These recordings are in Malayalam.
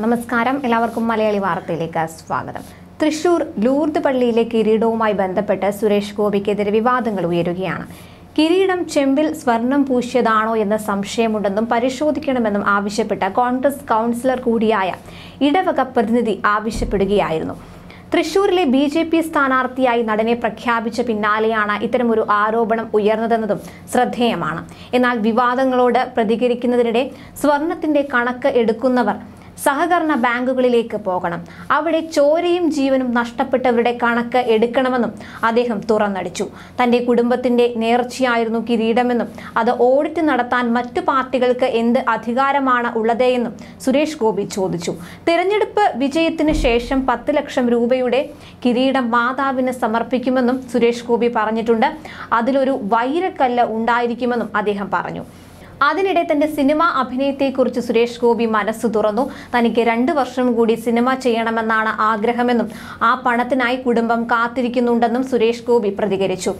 നമസ്കാരം. എല്ലാവർക്കും മലയാളി വാർത്തയിലേക്ക് സ്വാഗതം. തൃശൂർ ലൂർദ് പള്ളിയിലെ കിരീടവുമായി ബന്ധപ്പെട്ട് സുരേഷ് ഗോപിക്കെതിരെ വിവാദങ്ങൾ ഉയരുകയാണ്. കിരീടം ചെമ്പിൽ സ്വർണം പൂശിയതാണോ എന്ന സംശയമുണ്ടെന്നും പരിശോധിക്കണമെന്നും ആവശ്യപ്പെട്ട കോൺഗ്രസ് കൗൺസിലർ കൂടിയായ ഇടവക പ്രതിനിധി ആവശ്യപ്പെടുകയായിരുന്നു. തൃശൂരിലെ ബി ജെ പി സ്ഥാനാർത്ഥിയായി നടനെ പ്രഖ്യാപിച്ച പിന്നാലെയാണ് ഇത്തരമൊരു ആരോപണം ഉയർന്നതെന്നതും ശ്രദ്ധേയമാണ്. എന്നാൽ വിവാദങ്ങളോട് പ്രതികരിക്കുന്നതിനിടെ സ്വർണത്തിന്റെ കണക്ക് എടുക്കുന്നവർ സഹകരണ ബാങ്കുകളിലേക്ക് പോകണം. അവിടെ ചോരയും ജീവനും നഷ്ടപ്പെട്ടവരുടെ കണക്ക് എടുക്കണമെന്നും അദ്ദേഹം തുറന്നടിച്ചു. തന്റെ കുടുംബത്തിന്റെ നേർച്ചയായിരുന്നു കിരീടമെന്നും അത് ഓഡിറ്റ് നടത്താൻ മറ്റു പാർട്ടികൾക്ക് എന്ത് അധികാരമാണ് ഉള്ളതെന്നും സുരേഷ് ഗോപി ചോദിച്ചു. തിരഞ്ഞെടുപ്പ് വിജയത്തിന് ശേഷം പത്ത് ലക്ഷം രൂപയുടെ കിരീടം മാതാവിന് സമർപ്പിക്കുമെന്നും സുരേഷ് ഗോപി പറഞ്ഞിട്ടുണ്ട്. അതിലൊരു വൈരക്കല്ല് ഉണ്ടായിരിക്കുമെന്നും അദ്ദേഹം പറഞ്ഞു. അതിനിടെ തന്റെ സിനിമ അഭിനയത്തെക്കുറിച്ച് സുരേഷ് ഗോപി മനസ്സ് തുറന്നു. തനിക്ക് രണ്ട് വർഷം കൂടി സിനിമ ചെയ്യണമെന്നാണ് ആഗ്രഹമെന്നും ആ പണത്തിനായി കുടുംബം കാത്തിരിക്കുന്നുണ്ടെന്നും സുരേഷ് ഗോപി പ്രതികരിച്ചു.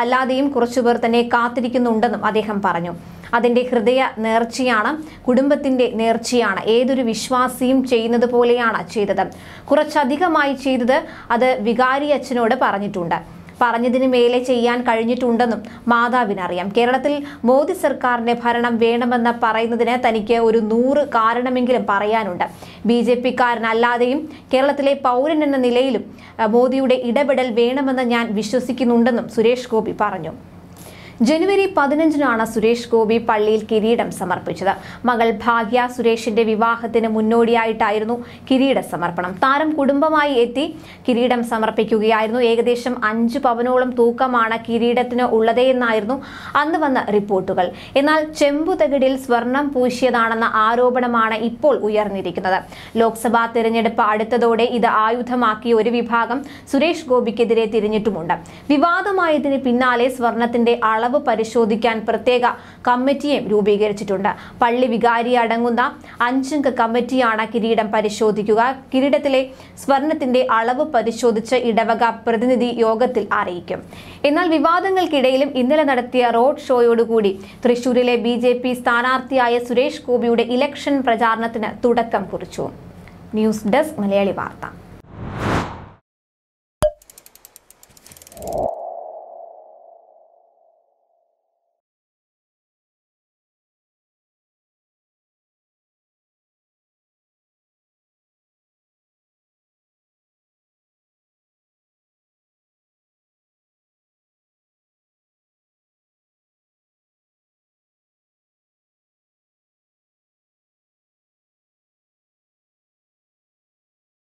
അല്ലാതെയും കുറച്ചുപേർ തന്നെ കാത്തിരിക്കുന്നുണ്ടെന്നും അദ്ദേഹം പറഞ്ഞു. അതിന്റെ ഹൃദയ നേർച്ചയാണ് കുടുംബത്തിന്റെ നേർച്ചയാണ്. ഏതൊരു വിശ്വാസിയും ചെയ്യുന്നത് പോലെയാണ് ചെയ്തത്. കുറച്ചധികമായി ചെയ്തത് അത് വികാരി അച്ഛനോട് പറഞ്ഞിട്ടുണ്ട്. പറഞ്ഞതിന് മേലെ ചെയ്യാൻ കഴിഞ്ഞിട്ടുണ്ടെന്നും മാതാവിനറിയാം. കേരളത്തിൽ മോദി സർക്കാരിന്റെ ഭരണം വേണമെന്ന് പറയുന്നതിന് തനിക്ക് ഒരു നൂറ് കാരണമെങ്കിലും പറയാനുണ്ട്. ബി ജെ പിക്കാരനല്ലാതെയും കേരളത്തിലെ പൗരൻ എന്ന നിലയിലും മോദിയുടെ ഇടപെടൽ വേണമെന്ന് ഞാൻ വിശ്വസിക്കുന്നുണ്ടെന്നും സുരേഷ് ഗോപി പറഞ്ഞു. ജനുവരി പതിനഞ്ചിനാണ് സുരേഷ് ഗോപി പള്ളിയിൽ കിരീടം സമർപ്പിച്ചത്. മകൾ ഭാഗ്യ സുരേഷിന്റെ വിവാഹത്തിന് മുന്നോടിയായിട്ടായിരുന്നു കിരീട സമർപ്പണം. താരം കുടുംബമായി എത്തി കിരീടം സമർപ്പിക്കുകയായിരുന്നു. ഏകദേശം അഞ്ച് പവനോളം തൂക്കമാണ് കിരീടത്തിന് ഉള്ളതെന്നായിരുന്നു അന്ന് വന്ന റിപ്പോർട്ടുകൾ. എന്നാൽ ചെമ്പുതകിടിൽ സ്വർണം പൂശിയതാണെന്ന ആരോപണമാണ് ഇപ്പോൾ ഉയർന്നിരിക്കുന്നത്. ലോക്സഭാ തിരഞ്ഞെടുപ്പ് അടുത്തതോടെ ഇത് ആയുധമാക്കിയ ഒരു വിഭാഗം സുരേഷ് ഗോപിക്കെതിരെ തിരിഞ്ഞിട്ടുമുണ്ട്. വിവാദമായതിന് പിന്നാലെ സ്വർണത്തിന്റെ അളവ് പരിശോധിക്കാൻ പ്രത്യേക കമ്മിറ്റിയും രൂപീകരിച്ചിട്ടുണ്ട്. പള്ളി വികാരി അടങ്ങുന്ന അഞ്ചംഗ കമ്മിറ്റിയാണ് കിരീടം പരിശോധിക്കുക. കിരീടത്തിലെ സ്വർണത്തിന്റെ അളവ് പരിശോധിച്ച് ഇടവക പ്രതിനിധി യോഗത്തിൽ അറിയിക്കും. എന്നാൽ വിവാദങ്ങൾക്കിടയിലും ഇന്നലെ നടത്തിയ റോഡ് ഷോയോടുകൂടി തൃശൂരിലെ ബി ജെ പി സ്ഥാനാർത്ഥിയായ സുരേഷ് ഗോപിയുടെ ഇലക്ഷൻ പ്രചാരണത്തിന് തുടക്കം കുറിച്ചു. ന്യൂസ് ഡെസ്ക് മലയാളി വാർത്ത.